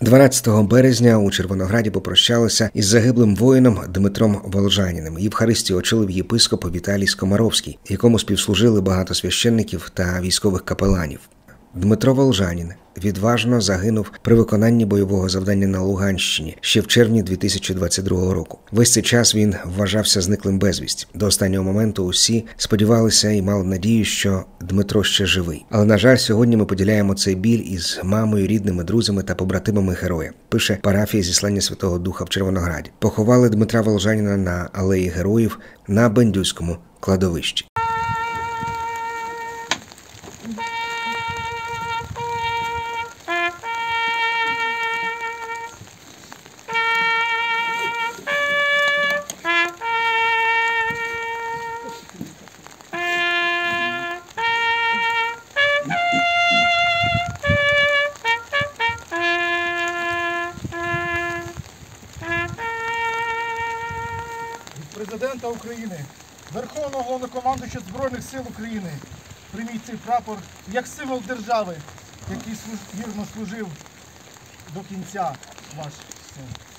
12 березня у Червонограді попрощалися із загиблим воїном Дмитром Волжаніним. Євхаристію очолив єпископ Віталій Скомаровський, якому співслужили багато священників та військових капеланів. Дмитро Волжанін відважно загинув при виконанні бойового завдання на Луганщині ще в червні 2022 року. Весь цей час він вважався зниклим безвість. До останнього моменту усі сподівалися і мали надію, що Дмитро ще живий. Але на жаль, сьогодні ми поділяємо цей біль із мамою, рідними, друзями та побратимами героя. Пише парафія зіслання Святого Духа в Червонограді. Поховали Дмитра Волжаніна на алеї героїв на Бендюському кладовищі. Президента України, Верховного Головнокомандуюча Збройних сил України. Прийміть цей прапор як символ держави, який вірно служив до кінця ваш син.